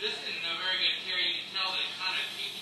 this isn't a very good carry. You can tell that it kind of keeps